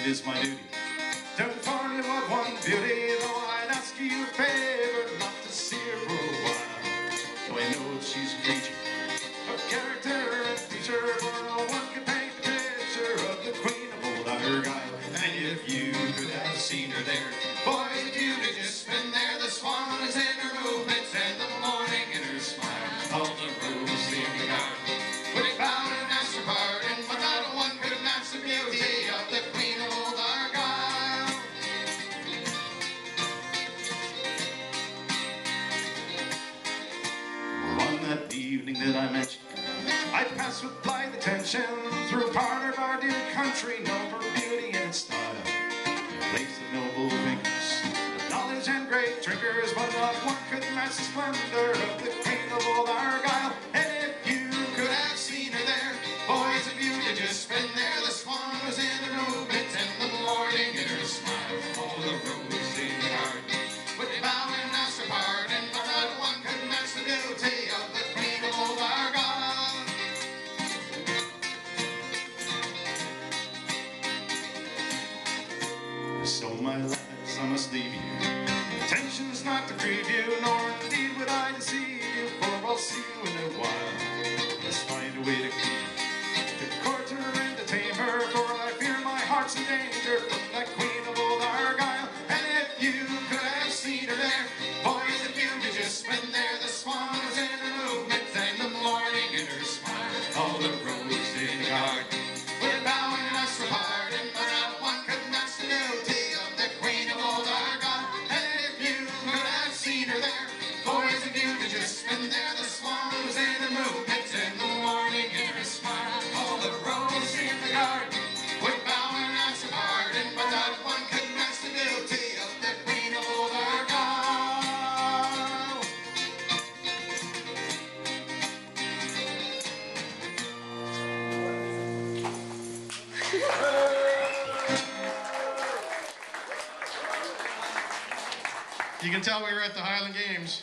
it is my duty to inform you of one beauty, though I'd ask you a favor not to see her for a while. Though I know she's a creature of character and feature, for no one can paint the picture of the Queen of Old Argyle. And if you could have seen her there, boy, if you just been there, the swan evening that I mentioned, I passed with blithe attention through part of our dear country, known for beauty and style. A place of noble thinkers, knowledge and great drinkers, but not one could match the splendor my lads, I must leave you. Intention's not to grieve you, nor indeed would I deceive you, for I'll see you in a while. Let's find a way to keep to court her and to tame her, for I fear my heart's in danger from that Queen of Old Argyle. And if you could have seen her there, boys, if you could just been there, the swan was in her movement, and the morning in her smile, all the rose in the garden. You can tell we were at the Highland Games.